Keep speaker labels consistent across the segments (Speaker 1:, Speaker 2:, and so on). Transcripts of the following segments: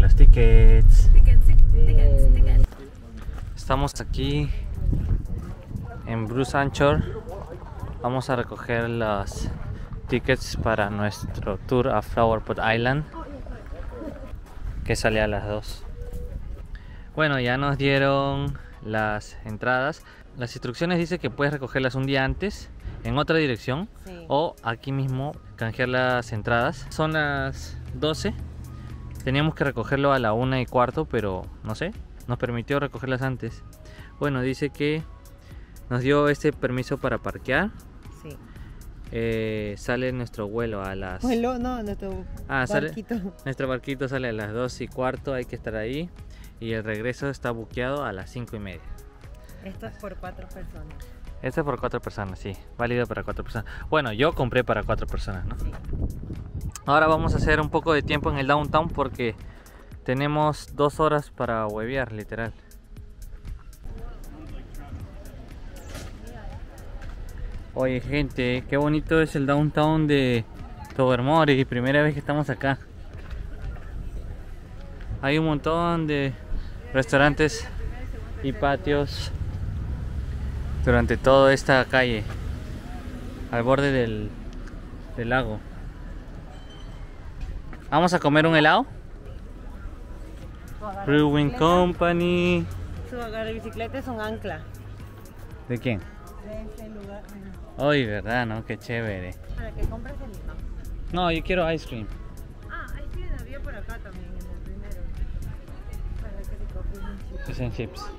Speaker 1: tickets.
Speaker 2: Tickets, tickets, tickets.
Speaker 1: Estamos aquí en Bruce Anchor. Vamos a recoger los tickets para nuestro tour a Flowerpot Island que sale a las 2. Bueno, ya nos dieron las entradas. Las instrucciones dice que puedes recogerlas un día antes en otra dirección
Speaker 3: Sí.
Speaker 1: o aquí mismo canjear las entradas. Son las 12. Teníamos que recogerlo a la 1 y cuarto, pero no sé, nos permitió recogerlas antes. Bueno, dice que nos dio este permiso para parquear.
Speaker 3: Sí.
Speaker 1: Eh, sale nuestro vuelo a las...
Speaker 3: Vuelo, no, nuestro
Speaker 1: Ah, sale-
Speaker 3: barquito.
Speaker 1: Nuestro barquito sale a las 2 y cuarto, hay que estar ahí. Y el regreso está buqueado a las 5 y media.
Speaker 3: Esto es por cuatro personas.
Speaker 1: Este es por cuatro personas, sí. Válido para cuatro personas. Bueno, yo compré para cuatro personas, ¿no?
Speaker 3: Sí.
Speaker 1: Ahora vamos a hacer un poco de tiempo en el downtown porque tenemos dos horas para huevear, literal. Oye, gente, qué bonito es el downtown de Tobermory. Primera vez que estamos acá. Hay un montón de restaurantes y patios durante toda esta calle al borde del, del lago. Vamos a comer un helado. Brewing Company.
Speaker 3: Su agarre de bicicleta es un ancla.
Speaker 1: ¿De quién?
Speaker 3: De ese lugar.
Speaker 1: Ay, verdad, ¿no? Qué chévere.
Speaker 3: Para que compres el limón.
Speaker 1: No, yo quiero ice cream.
Speaker 3: Ah, ahí sí, había por acá también, en el primero. Para que rico, fish and chips.
Speaker 1: And chips.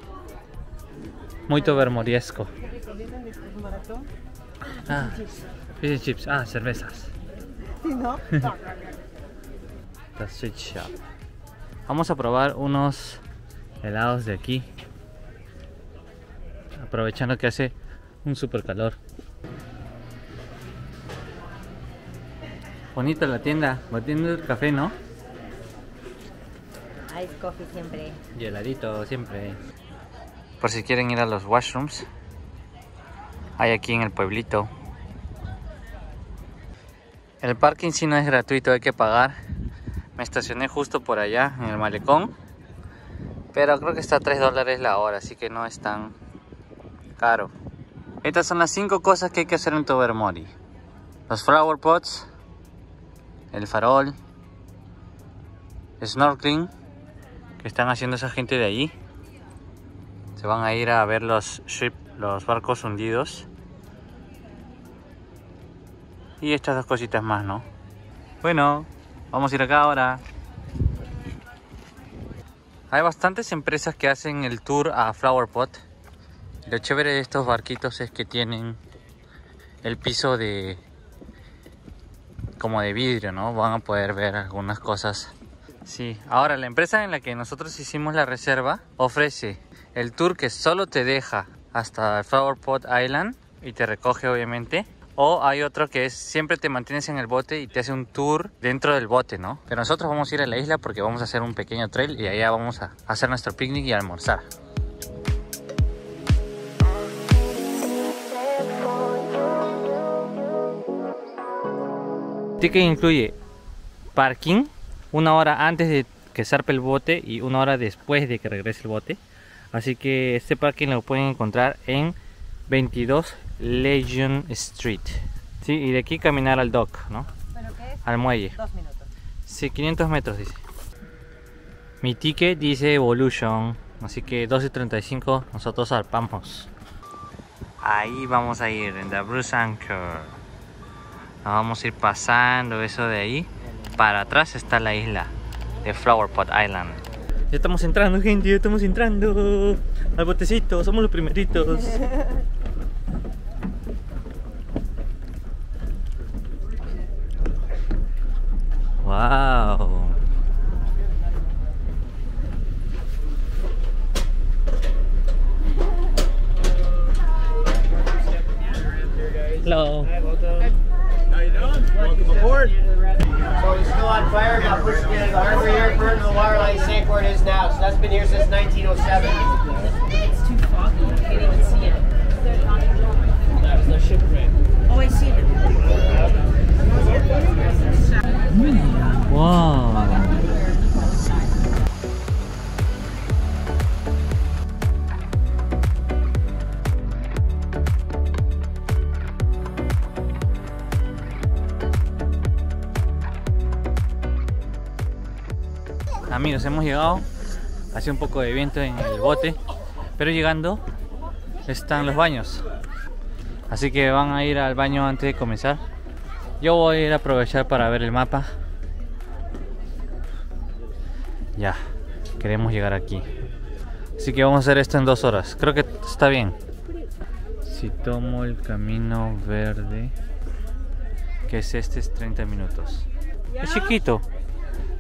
Speaker 1: Muy tobermoriesco.
Speaker 3: ¿Qué recomiendan de estos maratón?
Speaker 1: Ah,
Speaker 3: Chips.
Speaker 1: fish and chips. Ah, cervezas.
Speaker 3: ¿Sí, no?
Speaker 1: The Sweet Shop. Vamos a probar unos helados de aquí. Aprovechando que hace un super calor. Bonita la tienda, batiendo el café, ¿no?
Speaker 3: Ice coffee siempre.
Speaker 1: Y heladito siempre. Por si quieren ir a los washrooms, hay aquí en el pueblito. El parking sí no es gratuito, hay que pagar. Me estacioné justo por allá, en el malecón. Pero creo que está a 3 dólares la hora, así que no es tan caro. Estas son las 5 cosas que hay que hacer en Tobermory. Los flower pots, el farol, snorkeling, que están haciendo esa gente de allí. Se van a ir a ver los ship, los barcos hundidos. Y estas dos cositas más, ¿no? Bueno, vamos a ir acá ahora. Hay bastantes empresas que hacen el tour a Flower Pot. Lo chévere de estos barquitos es que tienen el piso de como de vidrio, ¿no? Van a poder ver algunas cosas. Sí, ahora la empresa en la que nosotros hicimos la reserva ofrece el tour que solo te deja hasta Flower Pot Island y te recoge obviamente. O hay otro que es siempre te mantienes en el bote y te hace un tour dentro del bote, ¿no? Pero nosotros vamos a ir a la isla porque vamos a hacer un pequeño trail y allá vamos a hacer nuestro picnic y almorzar. Ticket incluye parking, una hora antes de que zarpe el bote y una hora después de que regrese el bote. Así que este parking lo pueden encontrar en 22 Legion Street. Sí, y de aquí caminar al dock, ¿no?
Speaker 3: ¿Pero qué es?
Speaker 1: Al muelle.
Speaker 3: Dos minutos.
Speaker 1: Sí, 500 metros dice. Mi ticket dice Evolution, así que 12.35 nosotros zarpamos. Ahí vamos a ir, en The Bruce Anchor. Nos vamos a ir pasando eso de ahí. Para atrás está la isla de Flower Pot Island. Ya estamos entrando, gente, ya estamos entrando al botecito, somos los primeritos. Hello.
Speaker 4: How you doing? Welcome aboard.
Speaker 5: So it's still on fire, got pushed in. The harbor here burned the water line sank where it is now. So that's been here since 1907.
Speaker 1: Amigos, hemos llegado. Hace un poco de viento en el bote, pero llegando están los baños. Así que van a ir al baño antes de comenzar. Yo voy a ir a aprovechar para ver el mapa. Ya, queremos llegar aquí. Así que vamos a hacer esto en dos horas. Creo que está bien. Si tomo el camino verde, que es este, es 30 minutos. Es chiquito.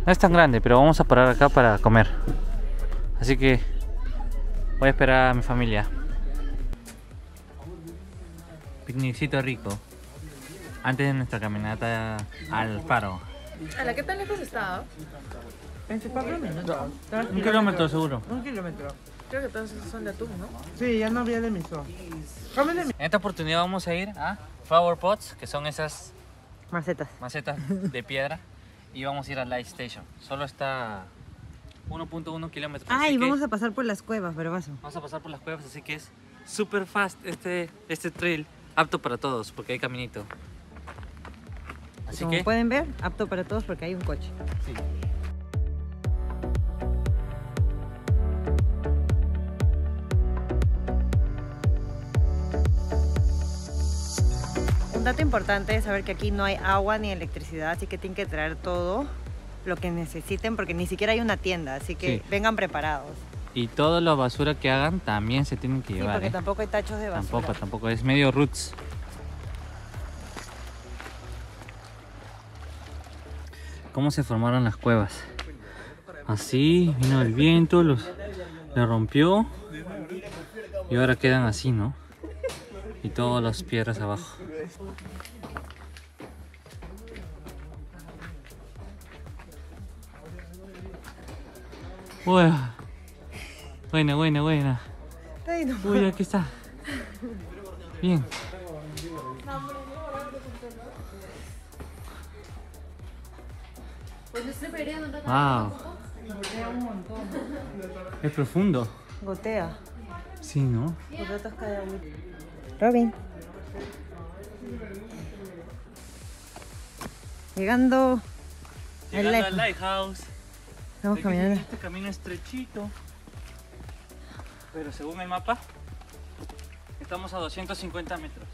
Speaker 1: No es tan grande, pero vamos a parar acá para comer. Así que voy a esperar a mi familia. Picnicito rico. Antes de nuestra caminata al faro.
Speaker 3: ¿A qué tan lejos está?
Speaker 2: 24 minutos.
Speaker 1: Un kilómetro seguro.
Speaker 2: Un kilómetro.
Speaker 3: Creo que todos esos son de atún, ¿no?
Speaker 2: Sí, ya no había de miso. Comen de miso.
Speaker 1: En esta oportunidad vamos a ir a Flower Pots, que son esas
Speaker 2: Macetas.
Speaker 1: macetas de piedra. Y vamos a ir a Light Station. Solo está 1.1 kilómetros. Así que
Speaker 2: vamos a pasar por las cuevas, pero vaso.
Speaker 1: vamos a pasar por las cuevas, así que es super fast este, este trail. Apto para todos, porque hay caminito. Así
Speaker 2: Como
Speaker 1: que...
Speaker 2: pueden ver, apto para todos porque hay un coche.
Speaker 1: sí.
Speaker 2: Dato importante es saber que aquí no hay agua ni electricidad, así que tienen que traer todo lo que necesiten porque ni siquiera hay una tienda, así que
Speaker 1: Sí.
Speaker 2: vengan preparados.
Speaker 1: Y toda la basura que hagan también se tienen que
Speaker 2: Sí,
Speaker 1: llevar.
Speaker 2: porque
Speaker 1: ¿eh?
Speaker 2: tampoco hay tachos de basura.
Speaker 1: Tampoco, tampoco. Es medio roots. ¿Cómo se formaron las cuevas? Así, vino el viento, los le rompió. Y ahora quedan así, ¿no? Y todas las piedras abajo. Buena, buena, buena, buena. Uy, aquí está. Bien. Wow. Es profundo.
Speaker 2: Gotea.
Speaker 1: Sí, ¿no?
Speaker 2: Robin. Llegando al
Speaker 1: Llegando al
Speaker 2: lighthouse.
Speaker 1: lighthouse.
Speaker 2: Estamos caminando.
Speaker 1: Este camino estrechito. Pero según el mapa, estamos a 250 metros.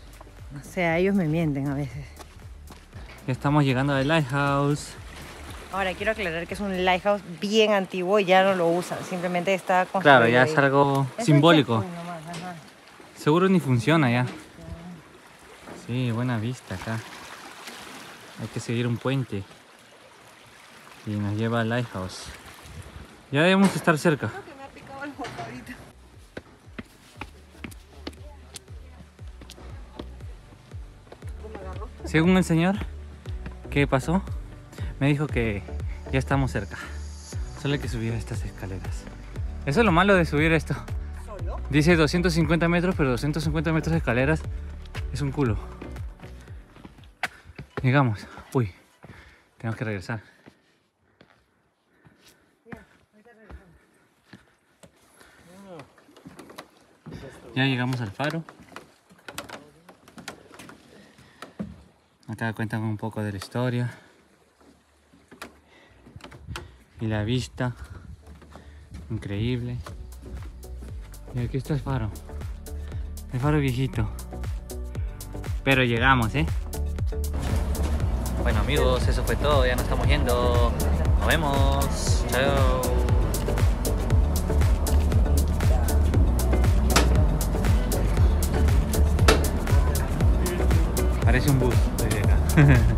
Speaker 2: O sea, ellos me mienten a veces.
Speaker 1: Ya estamos llegando al lighthouse.
Speaker 2: Ahora, quiero aclarar que es un lighthouse bien antiguo y ya no lo usan. Simplemente está construido
Speaker 1: Claro, ya
Speaker 2: ahí.
Speaker 1: es algo simbólico.
Speaker 2: nomás.
Speaker 1: Seguro ni funciona ya. Sí, buena vista acá. Hay que seguir un puente. Y nos lleva al Lighthouse. Ya debemos estar cerca. Según el señor, ¿qué pasó? Me dijo que ya estamos cerca. Solo hay que subir estas escaleras. Eso es lo malo de subir esto. Dice 250 metros, pero 250 metros de escaleras es un culo. Llegamos. Uy, tenemos que regresar. Ya llegamos al faro. Acá cuentan un poco de la historia. Y la vista. Increíble. Y aquí está el faro. El faro viejito. Pero llegamos, ¿eh? Bueno amigos, eso fue todo. Ya nos estamos yendo. Nos vemos. Chao. Parece un bus desde acá.